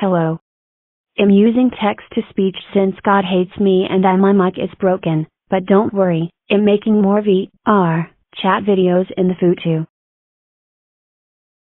Hello. I'm using text to speech since God hates me and I my mic is broken, but don't worry, I'm making more VR, chat videos in the future.